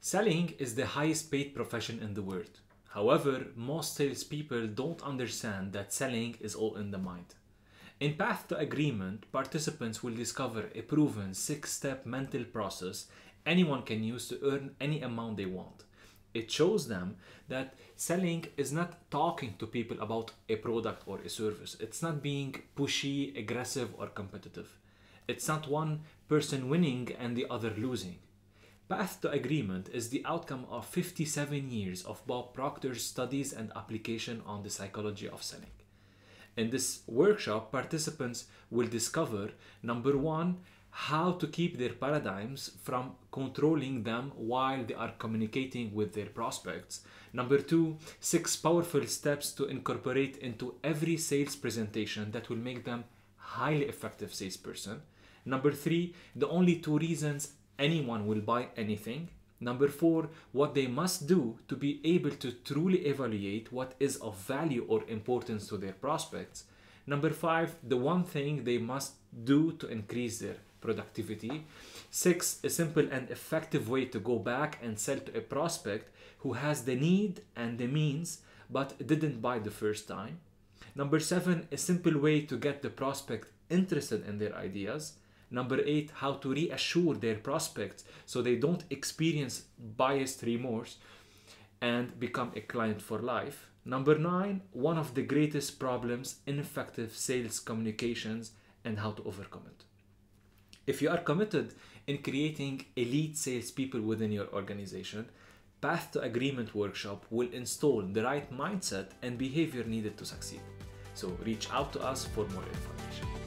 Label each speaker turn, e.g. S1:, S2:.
S1: Selling is the highest paid profession in the world. However, most salespeople don't understand that selling is all in the mind. In Path to Agreement, participants will discover a proven six step mental process anyone can use to earn any amount they want. It shows them that selling is not talking to people about a product or a service. It's not being pushy, aggressive, or competitive. It's not one person winning and the other losing. Path to Agreement is the outcome of 57 years of Bob Proctor's studies and application on the psychology of selling. In this workshop, participants will discover number one, how to keep their paradigms from controlling them while they are communicating with their prospects. Number two, six powerful steps to incorporate into every sales presentation that will make them highly effective salesperson. Number three, the only two reasons anyone will buy anything. Number four, what they must do to be able to truly evaluate what is of value or importance to their prospects. Number five, the one thing they must do to increase their productivity. Six, a simple and effective way to go back and sell to a prospect who has the need and the means but didn't buy the first time. Number seven, a simple way to get the prospect interested in their ideas. Number eight, how to reassure their prospects so they don't experience buyer's remorse and become a client for life. Number nine, one of the greatest problems ineffective sales communications and how to overcome it. If you are committed in creating elite salespeople within your organization, Path to Agreement workshop will install the right mindset and behavior needed to succeed. So reach out to us for more information.